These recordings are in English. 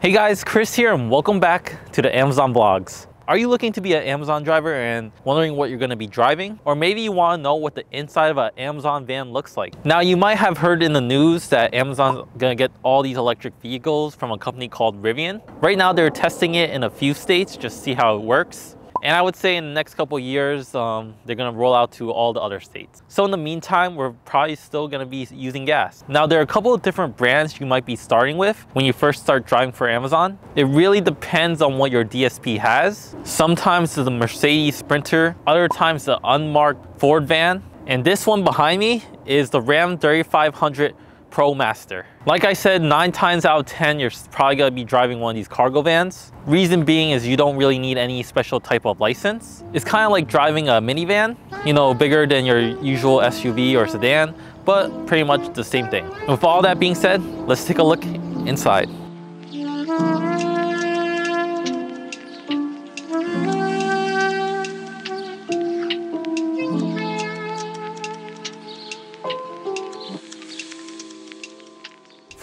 Hey guys, Chris here and welcome back to the Amazon Vlogs. Are you looking to be an Amazon driver and wondering what you're gonna be driving? Or maybe you wanna know what the inside of an Amazon van looks like. Now you might have heard in the news that Amazon's gonna get all these electric vehicles from a company called Rivian. Right now they're testing it in a few states just to see how it works. And I would say in the next couple years, um, they're gonna roll out to all the other states. So in the meantime, we're probably still gonna be using gas. Now there are a couple of different brands you might be starting with when you first start driving for Amazon. It really depends on what your DSP has. Sometimes the Mercedes Sprinter, other times the unmarked Ford van. And this one behind me is the Ram 3500 Pro Master. Like I said, nine times out of 10, you're probably gonna be driving one of these cargo vans. Reason being is you don't really need any special type of license. It's kind of like driving a minivan, you know, bigger than your usual SUV or sedan, but pretty much the same thing. With all that being said, let's take a look inside.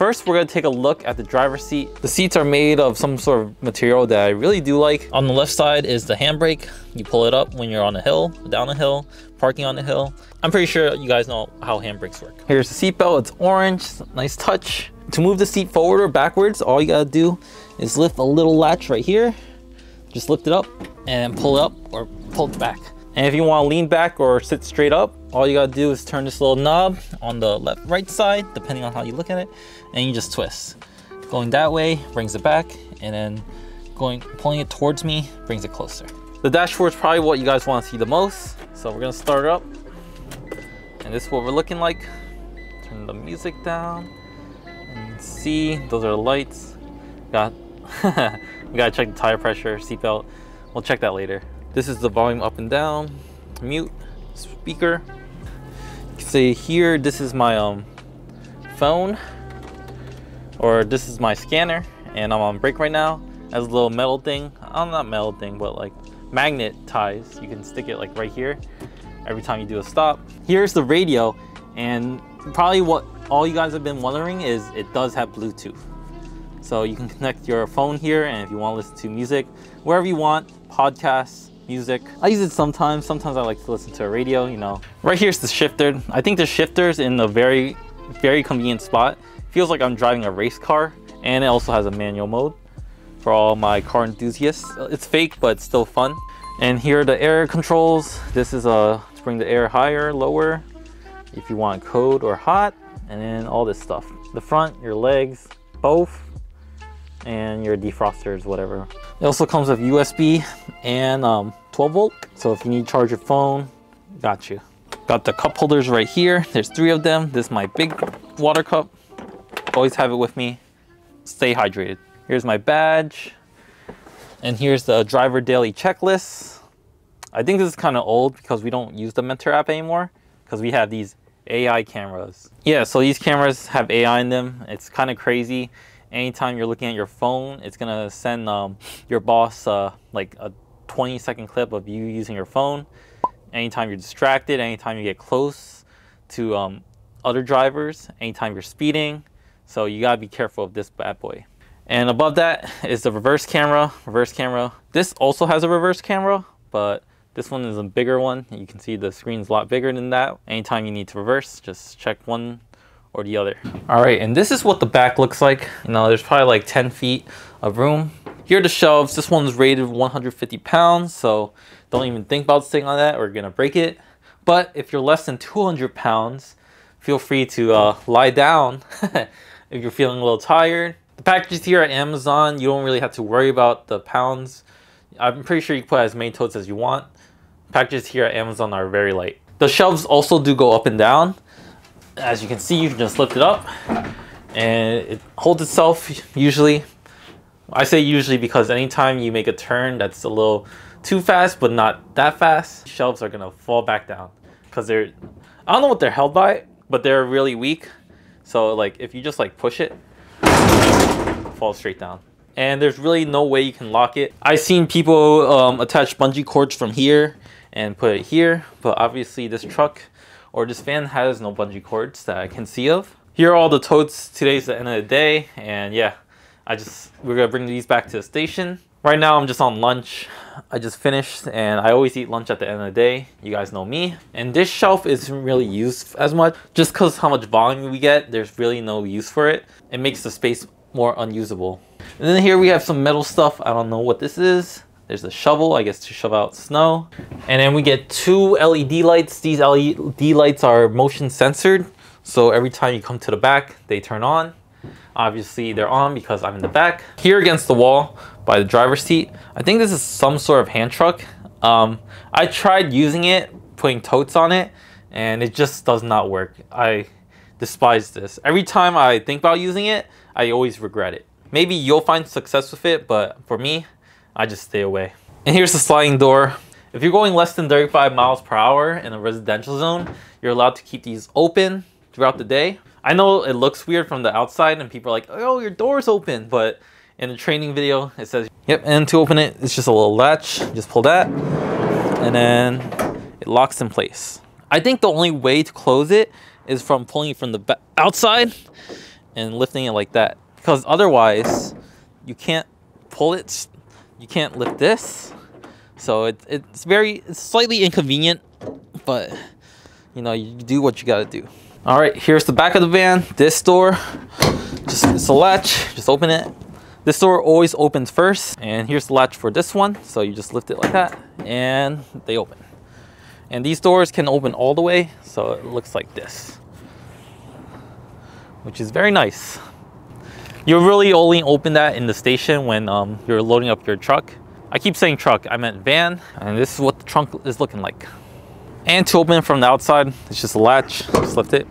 First, we're gonna take a look at the driver's seat. The seats are made of some sort of material that I really do like. On the left side is the handbrake. You pull it up when you're on a hill, down a hill, parking on a hill. I'm pretty sure you guys know how handbrakes work. Here's the seat belt, it's orange, nice touch. To move the seat forward or backwards, all you gotta do is lift a little latch right here. Just lift it up and pull it up or pull it back. And if you want to lean back or sit straight up, all you gotta do is turn this little knob on the left right side, depending on how you look at it, and you just twist. Going that way brings it back, and then going pulling it towards me brings it closer. The dashboard is probably what you guys want to see the most, so we're gonna start up. And this is what we're looking like. Turn the music down, and see those are the lights. Got we gotta check the tire pressure, seatbelt. We'll check that later. This is the volume up and down, mute, speaker. You can see here, this is my um, phone, or this is my scanner, and I'm on break right now. Has a little metal thing, I'm not metal thing, but like magnet ties. You can stick it like right here every time you do a stop. Here's the radio, and probably what all you guys have been wondering is it does have Bluetooth. So you can connect your phone here, and if you want to listen to music, wherever you want, podcasts, music. I use it sometimes. Sometimes I like to listen to a radio, you know. Right here's the shifter. I think the shifter's in a very, very convenient spot. Feels like I'm driving a race car. And it also has a manual mode for all my car enthusiasts. It's fake, but still fun. And here are the air controls. This is a, to bring the air higher, lower, if you want cold or hot, and then all this stuff. The front, your legs, both, and your defrosters, whatever. It also comes with USB and um, 12 volt. So if you need to charge your phone, got you. Got the cup holders right here. There's three of them. This is my big water cup. Always have it with me. Stay hydrated. Here's my badge. And here's the driver daily checklist. I think this is kind of old because we don't use the Mentor app anymore because we have these AI cameras. Yeah, so these cameras have AI in them. It's kind of crazy anytime you're looking at your phone, it's gonna send um, your boss uh, like a 20 second clip of you using your phone. Anytime you're distracted, anytime you get close to um, other drivers, anytime you're speeding. So you gotta be careful of this bad boy. And above that is the reverse camera, reverse camera. This also has a reverse camera, but this one is a bigger one. You can see the screen's a lot bigger than that. Anytime you need to reverse, just check one or the other. All right, and this is what the back looks like. You know, there's probably like 10 feet of room. Here are the shelves. This one's rated 150 pounds, so don't even think about sitting on that or gonna break it. But if you're less than 200 pounds, feel free to uh, lie down if you're feeling a little tired. The packages here at Amazon, you don't really have to worry about the pounds. I'm pretty sure you can put as many totes as you want. Packages here at Amazon are very light. The shelves also do go up and down as you can see, you can just lift it up and it holds itself usually. I say usually because anytime you make a turn that's a little too fast but not that fast, shelves are gonna fall back down because they're, I don't know what they're held by, but they're really weak. So like if you just like push it, it falls straight down. And there's really no way you can lock it. I've seen people um, attach bungee cords from here and put it here, but obviously this truck or this fan has no bungee cords that I can see of. Here are all the totes. Today's the end of the day, and yeah, I just, we're gonna bring these back to the station. Right now I'm just on lunch. I just finished and I always eat lunch at the end of the day. You guys know me. And this shelf isn't really used as much. Just cause how much volume we get, there's really no use for it. It makes the space more unusable. And then here we have some metal stuff. I don't know what this is. There's a shovel, I guess to shove out snow. And then we get two LED lights. These LED lights are motion censored. So every time you come to the back, they turn on. Obviously they're on because I'm in the back. Here against the wall by the driver's seat, I think this is some sort of hand truck. Um, I tried using it, putting totes on it, and it just does not work. I despise this. Every time I think about using it, I always regret it. Maybe you'll find success with it, but for me, I just stay away. And here's the sliding door. If you're going less than 35 miles per hour in a residential zone, you're allowed to keep these open throughout the day. I know it looks weird from the outside and people are like, oh, your door's open. But in the training video, it says, yep, and to open it, it's just a little latch. Just pull that and then it locks in place. I think the only way to close it is from pulling it from the outside and lifting it like that. Because otherwise, you can't pull it, you can't lift this. So it, it's very, it's slightly inconvenient, but you know, you do what you gotta do. All right, here's the back of the van. This door, just it's a latch, just open it. This door always opens first, and here's the latch for this one. So you just lift it like that, and they open. And these doors can open all the way, so it looks like this, which is very nice. You really only open that in the station when um, you're loading up your truck. I keep saying truck, I meant van, and this is what the trunk is looking like. And to open it from the outside, it's just a latch, just lift it,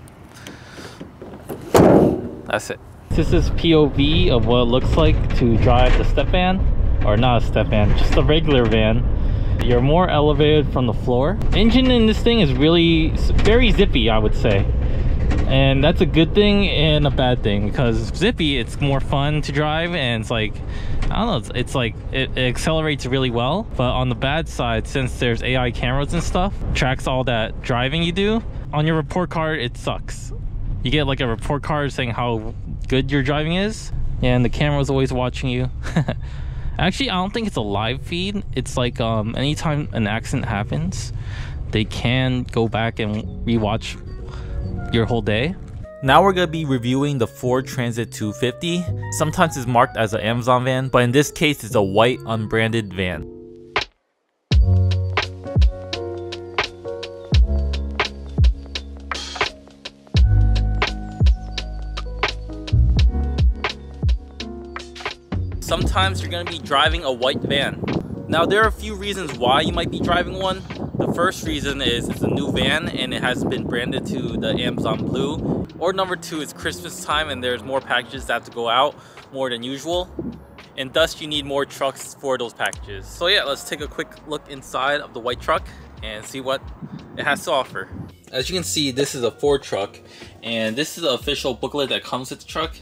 that's it. This is POV of what it looks like to drive the step van. Or not a step van, just a regular van. You're more elevated from the floor. Engine in this thing is really very zippy, I would say. And that's a good thing and a bad thing because zippy, it's more fun to drive and it's like, I don't know, it's, it's like, it, it, accelerates really well. But on the bad side, since there's AI cameras and stuff, tracks all that driving you do, on your report card, it sucks you get like a report card saying how good your driving is and the camera's always watching you actually i don't think it's a live feed it's like um anytime an accident happens they can go back and rewatch your whole day now we're going to be reviewing the Ford Transit 250. Sometimes it's marked as an Amazon van, but in this case it's a white unbranded van. sometimes you're going to be driving a white van. Now there are a few reasons why you might be driving one. First reason is it's a new van and it has been branded to the Amazon Blue. Or number two, it's Christmas time and there's more packages that have to go out more than usual. And thus you need more trucks for those packages. So yeah, let's take a quick look inside of the white truck and see what it has to offer. As you can see, this is a Ford truck and this is the official booklet that comes with the truck.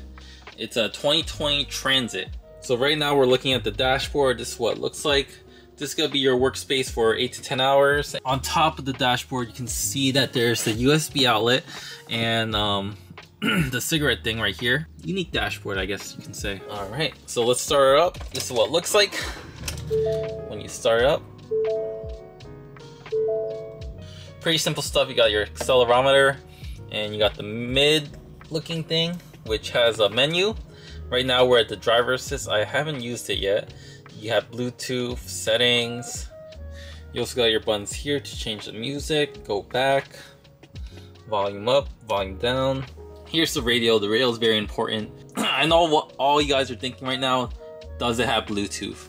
It's a 2020 Transit. So right now we're looking at the dashboard. This is what it looks like. This is gonna be your workspace for eight to 10 hours. On top of the dashboard, you can see that there's the USB outlet and um, the cigarette thing right here. Unique dashboard, I guess you can say. All right, so let's start it up. This is what it looks like when you start it up. Pretty simple stuff. You got your accelerometer and you got the mid looking thing, which has a menu Right now we're at the driver assist. I haven't used it yet. You have Bluetooth settings. You also got your buttons here to change the music, go back, volume up, volume down. Here's the radio. The radio is very important. I know what all you guys are thinking right now. Does it have Bluetooth?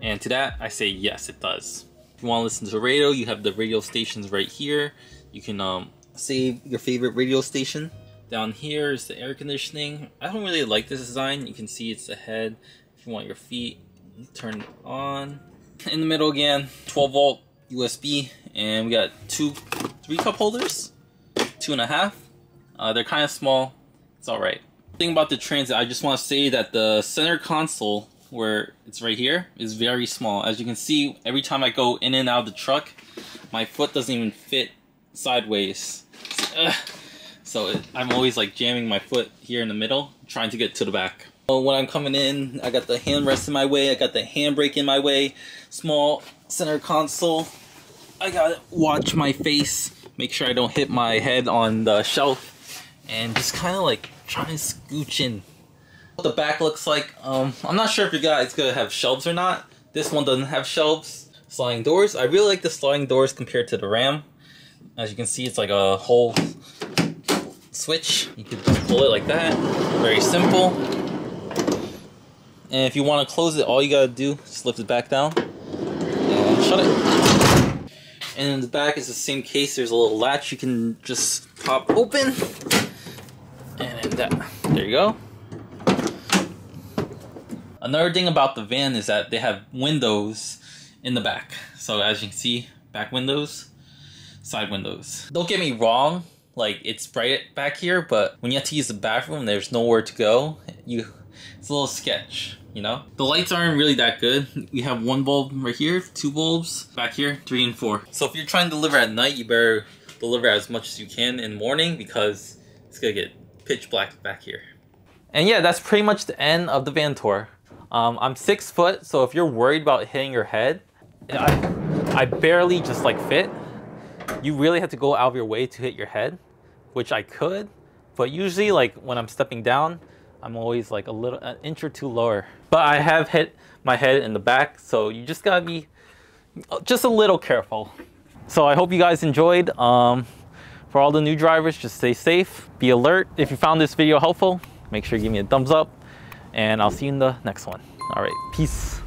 And to that, I say yes, it does. If you want to listen to radio, you have the radio stations right here. You can um, save your favorite radio station. Down here is the air conditioning. I don't really like this design. You can see it's the head. If you want your feet, turn on. In the middle again, 12 volt USB, and we got two, three cup holders, two and a half. Uh, they're kind of small. It's all right. Thing about the Transit, I just want to say that the center console, where it's right here, is very small. As you can see, every time I go in and out of the truck, my foot doesn't even fit sideways. So, so it, I'm always like jamming my foot here in the middle, trying to get to the back. When I'm coming in, I got the handrest in my way, I got the handbrake in my way, small center console. I gotta watch my face, make sure I don't hit my head on the shelf, and just kind of like try to scooch in. What the back looks like, um, I'm not sure if you guys gonna have shelves or not. This one doesn't have shelves. Sliding doors, I really like the sliding doors compared to the Ram. As you can see, it's like a whole switch. You can pull it like that, very simple. And if you want to close it, all you gotta do is lift it back down and shut it. And in the back is the same case. There's a little latch you can just pop open. And that, there you go. Another thing about the van is that they have windows in the back. So as you can see, back windows, side windows. Don't get me wrong, like it's bright back here, but when you have to use the bathroom, there's nowhere to go. You it's a little sketch, you know? The lights aren't really that good. We have one bulb right here, two bulbs back here, three and four. So if you're trying to deliver at night, you better deliver as much as you can in the morning because it's gonna get pitch black back here. And yeah, that's pretty much the end of the van tour. Um, I'm six foot, so if you're worried about hitting your head, I, I barely just like fit. You really have to go out of your way to hit your head, which I could, but usually like when I'm stepping down, I'm always like a little an inch or two lower. But I have hit my head in the back, so you just gotta be just a little careful. So I hope you guys enjoyed. Um, for all the new drivers, just stay safe, be alert. If you found this video helpful, make sure you give me a thumbs up, and I'll see you in the next one. All right, peace.